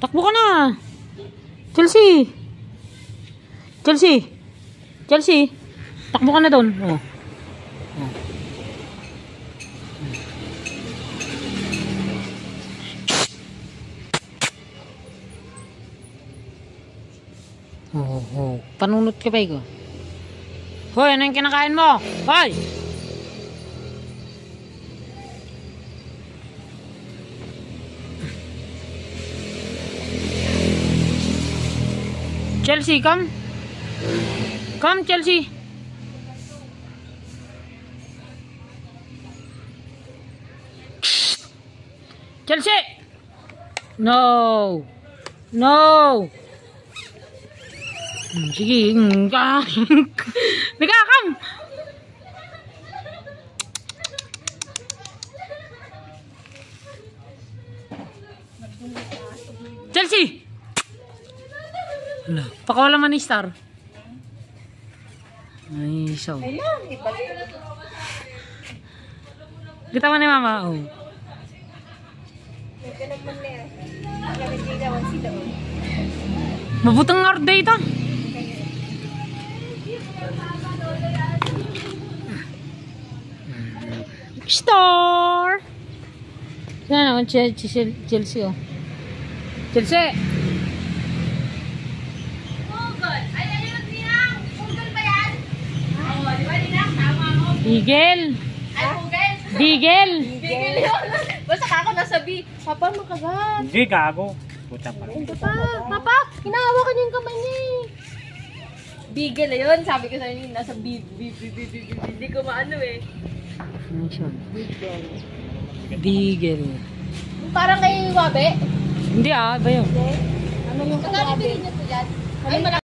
Takbo ka na. Chelsea. Chelsea. Chelsea. Takbo ka na doon. Oh. Oh. Oh, oh. Panunot ka pa ko. Hoy, ano yung kinakain mo? Hoy! Chelsea come come Chelsea. Chelsea. No. No. Chị ra đi ra không. Chelsea. Wala. Pakawala man ni Star. Ay, so. Ayun, iba. Kita man ni Mama. Oh. Oh. Mabutang order ito. Star! Yan naman Chelsea, Chelsea oh. Chelsea! Pugol! Ay, ayun, Ninang! Pugol ba yan? Oo, di ba, Ninang? Bigel! Ay, pugol! Bigel! Bigil yun. Basta ka ako nasabi, Papa, makagat. Hindi, gago. Puta pa. Papa, Papa, hinahawakan yung kamay niya eh. Bigel yun. Sabi ko sa'yo, nasa bib, bib, bib, bib, bib. Hindi ko maano eh. Ano siya? Bigel. Parang kay Wabe. Hindi ah, iba yun. Ano yung? Magkano bilhin niya po yan? Ay, malaki.